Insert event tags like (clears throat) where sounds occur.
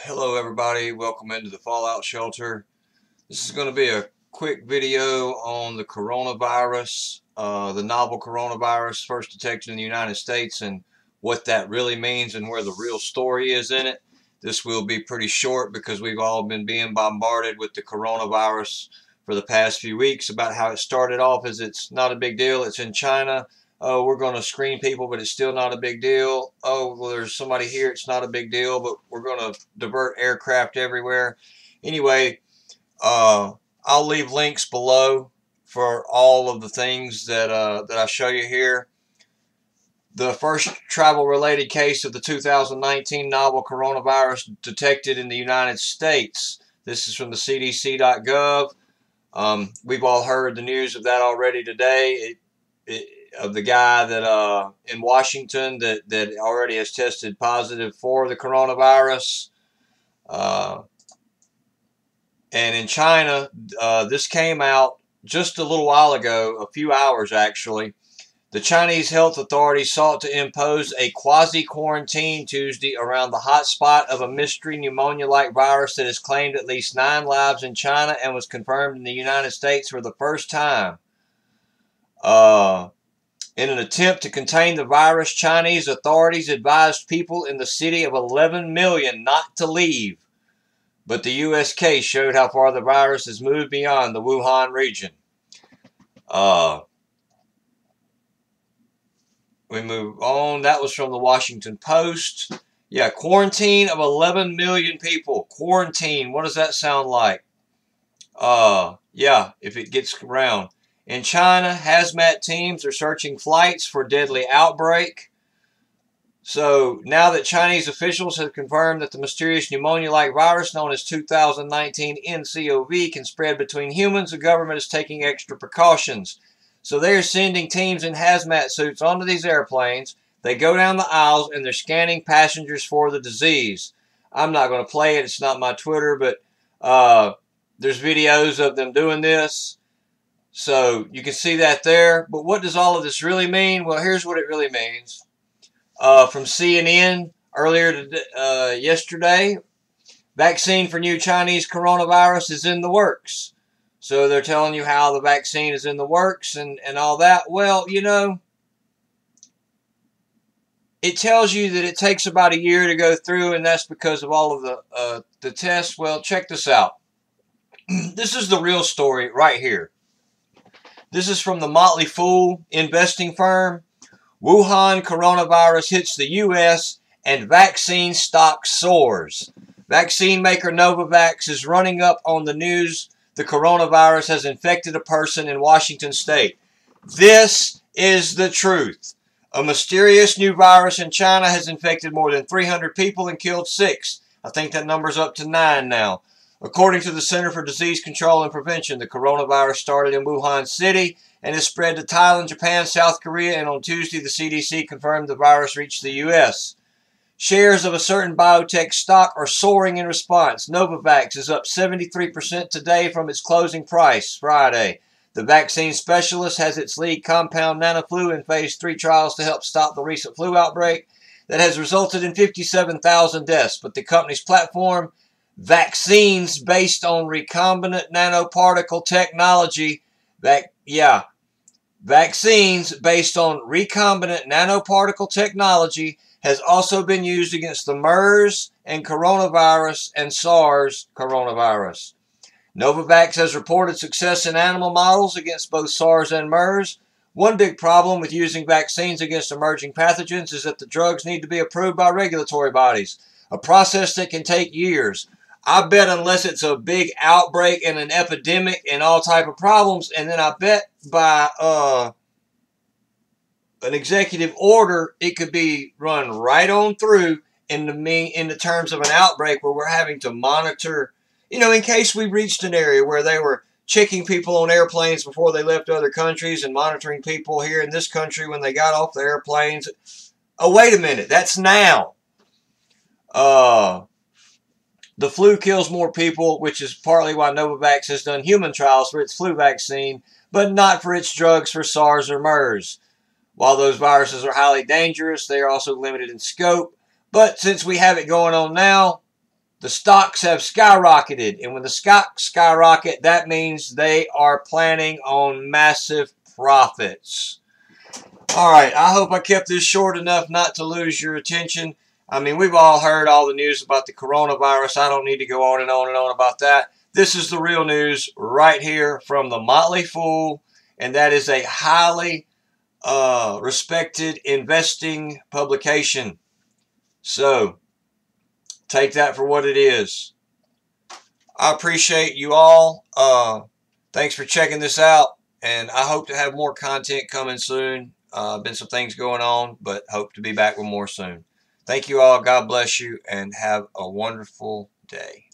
Hello everybody, welcome into the Fallout Shelter. This is going to be a quick video on the coronavirus, uh, the novel coronavirus first detected in the United States and what that really means and where the real story is in it. This will be pretty short because we've all been being bombarded with the coronavirus for the past few weeks about how it started off as it's not a big deal, it's in China, oh, we're going to screen people, but it's still not a big deal. Oh, well, there's somebody here, it's not a big deal, but we're going to divert aircraft everywhere. Anyway, uh, I'll leave links below for all of the things that, uh, that I show you here. The first travel-related case of the 2019 novel coronavirus detected in the United States. This is from the CDC.gov. Um, we've all heard the news of that already today. It, it, of the guy that uh, in Washington that, that already has tested positive for the coronavirus. Uh, and in China, uh, this came out just a little while ago, a few hours actually. The Chinese health authorities sought to impose a quasi-quarantine Tuesday around the hotspot of a mystery pneumonia-like virus that has claimed at least nine lives in China and was confirmed in the United States for the first time. Uh, in an attempt to contain the virus, Chinese authorities advised people in the city of 11 million not to leave. But the U.S. case showed how far the virus has moved beyond the Wuhan region. Uh, we move on. That was from the Washington Post. Yeah, quarantine of 11 million people. Quarantine. What does that sound like? Uh, yeah, if it gets around. In China, hazmat teams are searching flights for deadly outbreak. So now that Chinese officials have confirmed that the mysterious pneumonia-like virus known as 2019 NCOV can spread between humans, the government is taking extra precautions. So they are sending teams in hazmat suits onto these airplanes. They go down the aisles and they're scanning passengers for the disease. I'm not going to play it. It's not my Twitter, but uh, there's videos of them doing this. So you can see that there. But what does all of this really mean? Well, here's what it really means. Uh, from CNN earlier uh, yesterday, vaccine for new Chinese coronavirus is in the works. So they're telling you how the vaccine is in the works and, and all that. Well, you know, it tells you that it takes about a year to go through, and that's because of all of the uh, the tests. Well, check this out. (clears throat) this is the real story right here. This is from the Motley Fool investing firm. Wuhan coronavirus hits the U.S. and vaccine stock soars. Vaccine maker Novavax is running up on the news the coronavirus has infected a person in Washington state. This is the truth. A mysterious new virus in China has infected more than 300 people and killed six. I think that number's up to nine now. According to the Center for Disease Control and Prevention, the coronavirus started in Wuhan City and has spread to Thailand, Japan, South Korea, and on Tuesday the CDC confirmed the virus reached the U.S. Shares of a certain biotech stock are soaring in response. Novavax is up 73% today from its closing price Friday. The vaccine specialist has its lead compound NanoFlu in phase 3 trials to help stop the recent flu outbreak that has resulted in 57,000 deaths, but the company's platform vaccines based on recombinant nanoparticle technology. Vac yeah, vaccines based on recombinant nanoparticle technology has also been used against the MERS and coronavirus and SARS coronavirus. Novavax has reported success in animal models against both SARS and MERS. One big problem with using vaccines against emerging pathogens is that the drugs need to be approved by regulatory bodies, a process that can take years. I bet unless it's a big outbreak and an epidemic and all type of problems, and then I bet by uh, an executive order, it could be run right on through in the mean in the terms of an outbreak where we're having to monitor, you know, in case we reached an area where they were checking people on airplanes before they left other countries and monitoring people here in this country when they got off the airplanes. Oh, wait a minute, that's now. Uh, the flu kills more people, which is partly why Novavax has done human trials for its flu vaccine, but not for its drugs for SARS or MERS. While those viruses are highly dangerous, they are also limited in scope. But since we have it going on now, the stocks have skyrocketed. And when the stocks skyrocket, that means they are planning on massive profits. All right, I hope I kept this short enough not to lose your attention. I mean, we've all heard all the news about the coronavirus. I don't need to go on and on and on about that. This is the real news right here from the Motley Fool, and that is a highly uh, respected investing publication. So, take that for what it is. I appreciate you all. Uh, thanks for checking this out, and I hope to have more content coming soon. Uh, been some things going on, but hope to be back with more soon. Thank you all. God bless you, and have a wonderful day.